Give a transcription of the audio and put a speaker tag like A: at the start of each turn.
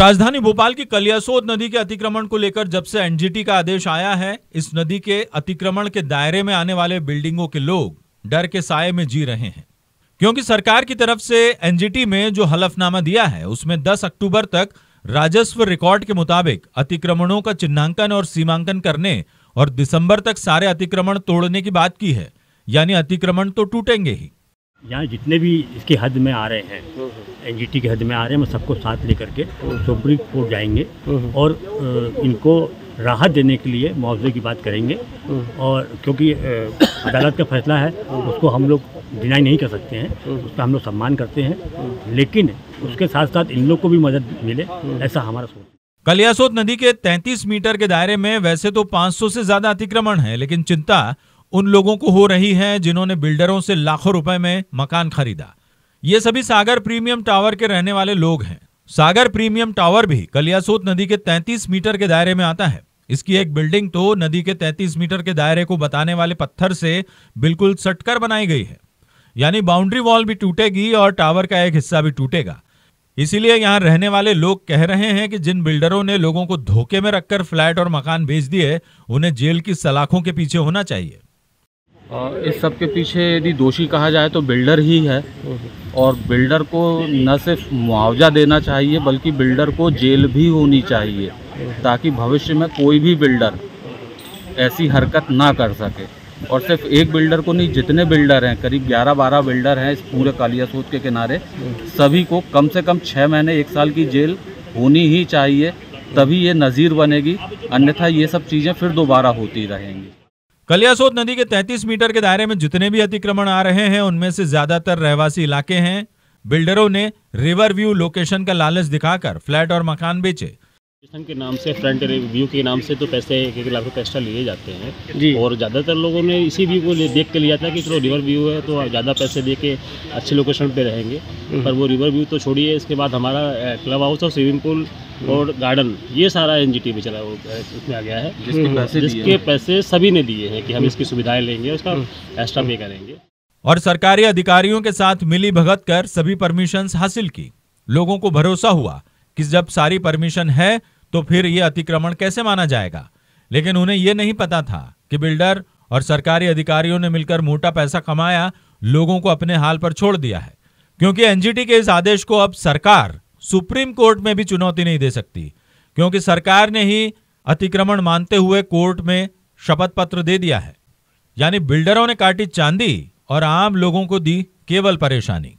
A: राजधानी भोपाल की कलियासोत नदी के अतिक्रमण को लेकर जब से एनजीटी का आदेश आया है, इस नदी के अतिक्रमण के दायरे में आने वाले बिल्डिंगों के लोग डर के साय में जी रहे हैं। क्योंकि सरकार की तरफ़ से एनजीटी में जो हलफनामा दिया है, उसमें 10 अक्टूबर तक राजस्व रिकॉर्ड के मुताबिक अतिक्रमणों का चिन्हांकन और सीमांकन करने और दिसंबर तक सारे अतिक्रमण तोड़ने की बात की है, यानी अतिक्रमण तो टूटेंगे ही।
B: यहाँ जितने भी इसकी हद में आ रहे हैं एनजीटी की हद में आ रहे हैं हम सबको साथ लेकर के सुप्रीम कोर्ट जाएँगे और इनको राहत देने के लिए मुआवजे की बात करेंगे। और क्योंकि अदालत का फैसला है उसको हम लोग डिनाई नहीं कर सकते हैं उसका हम लोग सम्मान करते हैं। लेकिन उसके साथ साथ इन लोग को भी मदद मिले ऐसा हमारा सोच।
A: कलियासोत नदी के 33 मीटर के दायरे में वैसे तो 500 से ज़्यादा अतिक्रमण है लेकिन चिंता उन लोगों को हो रही है जिन्होंने बिल्डरों से लाखों रुपए में मकान खरीदा। ये सभी सागर प्रीमियम टावर के रहने वाले लोग हैं। सागर प्रीमियम टावर भी कलियासोत नदी के 33 मीटर के दायरे में आता है। इसकी एक बिल्डिंग तो नदी के 33 मीटर के दायरे को बताने वाले पत्थर से बिल्कुल सटकर बनाई गई है। यानी बाउंड्री वॉल भी टूटेगी और टावर का एक हिस्सा भी टूटेगा। इसीलिए यहाँ रहने वाले लोग कह रहे हैं कि जिन बिल्डरों ने लोगों को धोखे में रखकर फ्लैट और मकान बेच दिए, उन्हें जेल की सलाखों के पीछे होना चाहिए।
C: इस सब के पीछे यदि दोषी कहा जाए तो बिल्डर ही है। और बिल्डर को न सिर्फ़ मुआवजा देना चाहिए, बल्कि बिल्डर को जेल भी होनी चाहिए, ताकि भविष्य में कोई भी बिल्डर ऐसी हरकत ना कर सके। और सिर्फ़ एक बिल्डर को नहीं, जितने बिल्डर हैं, करीब 11-12 बिल्डर हैं इस पूरे कालियासूत के किनारे, सभी को कम से कम छः महीने, एक साल की जेल होनी ही चाहिए, तभी ये नज़ीर बनेगी, अन्यथा ये सब चीज़ें फिर दोबारा होती रहेंगी।
A: कलियासोत नदी के 33 मीटर के दायरे में जितने भी अतिक्रमण आ रहे हैं उनमें से ज़्यादातर रहवासी इलाके हैं। बिल्डरों ने रिवर व्यू लोकेशन का लालच दिखाकर फ्लैट और मकान बेचे।
D: के नाम से फ्रंट व्यू के नाम से तो पैसे एक एक लाख रुपये एक्स्ट्रा लिए जाते हैं।
E: जी।
D: और ज़्यादातर लोगों ने इसी व्यू को देख के लिया था कि चलो रिवर व्यू है तो ज़्यादा पैसे दे के अच्छे लोकेशन पे रहेंगे। पर वो रिवर व्यू तो छोड़िए इसके बाद हमारा क्लब हाउस और स्विमिंग पूल और गार्डन ये सारा एन में चला वो उसमें आ गया है।
C: जिसके पैसे
D: जिसके पैसे सभी ने दिए हैं कि हम इसकी सुविधाएँ लेंगे उसका एक्स्ट्रा पे करेंगे।
A: और सरकारी अधिकारियों के साथ मिली भगत कर सभी परमिशंस हासिल की। लोगों को भरोसा हुआ कि जब सारी परमिशन है तो फिर ये अतिक्रमण कैसे माना जाएगा? लेकिन उन्हें ये नहीं पता था कि बिल्डर और सरकारी अधिकारियों ने मिलकर मोटा पैसा कमाया लोगों को अपने हाल पर छोड़ दिया है। क्योंकि एनजीटी के इस आदेश को अब सरकार सुप्रीम कोर्ट में भी चुनौती नहीं दे सकती, क्योंकि सरकार ने ही अतिक्रमण मानते हुए कोर्ट में शपथ पत्र दे दिया है। यानी बिल्डरों ने काटी चांदी और आम लोगों को दी केवल परेशानी।